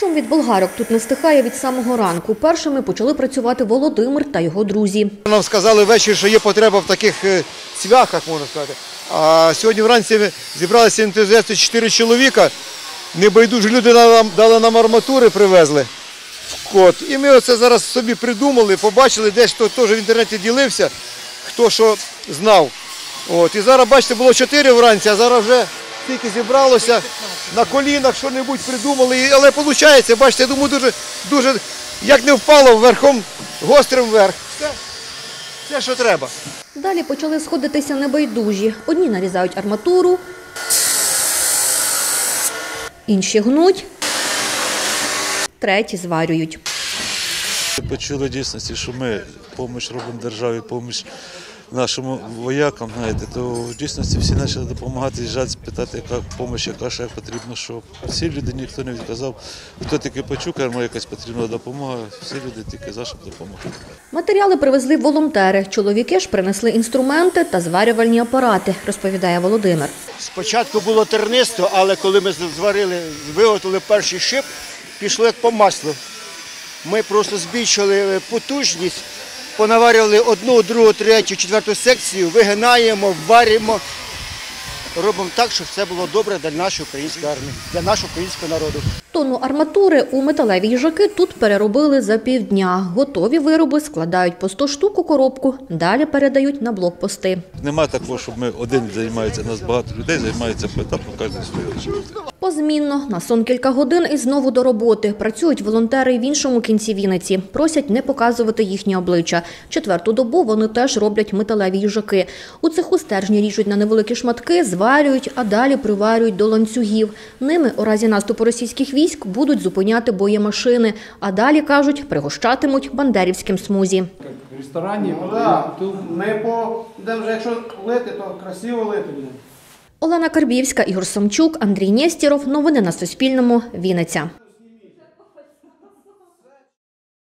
Шум від болгарок тут не стихає від самого ранку. Першими почали працювати Володимир та його друзі. Нам сказали ввечері, що є потреба в таких е, цвяхах, можна сказати. А сьогодні вранці зібралися ентузіасти 4 чоловіка. Небайдужі люди нам дали нам арматури, привезли. От. І ми оце зараз собі придумали, побачили, десь хто теж в інтернеті ділився, хто що знав. От. І зараз, бачите, було 4 вранці, а зараз вже тільки зібралося на колінах, що-небудь придумали. Але виходить, бачите, я думаю, дуже, дуже, як не впало верхом, гострим вверх. Все, все, що треба. Далі почали сходитися небайдужі. Одні нарізають арматуру, інші гнуть, треті зварюють. Почули дійсності, що ми допомогу робимо державі, допомогу нашим воякам, знаєте, то в дійсності всі почали допомагати, їжджати, спитати, яка допомога, яка ще потрібна, що всі люди ніхто не відказав. Хто тільки почув, каже, якась потрібна допомога, всі люди тільки за щоб допомогти. Матеріали привезли волонтери. Чоловіки ж принесли інструменти та зварювальні апарати, розповідає Володимир. Спочатку було тернисто, але коли ми зварили, виготовили перший шип, пішло як по маслу. Ми просто збільшили потужність, понаварювали одну, другу, третю, четверту секцію, вигинаємо, варимо. Робимо так, щоб все було добре для нашої української армії, для нашого українського народу. Тонну арматури у металеві їжаки тут переробили за півдня. Готові вироби складають по 100 штук у коробку, далі передають на блокпости. Нема такого, щоб ми один займається, нас багато людей займається поетапно, кожен своє. Позмінно на сон кілька годин і знову до роботи. Працюють волонтери в іншому кінці Вінниці. Просять не показувати їхні обличчя. Четверту добу вони теж роблять металеві їжаки. У цеху стержні ріжуть на невеликі шматки, зварюють, а далі приварюють до ланцюгів. Ними у разі наступу російських військ будуть зупиняти боємашини. А далі кажуть, пригощатимуть бандерівським смузі. В ресторані, Ну тут ми по де вже якщо лити, то красиво лити. Олена Карбівська, Ігор Самчук, Андрій Нєстіров. Новини на Суспільному. Вінниця.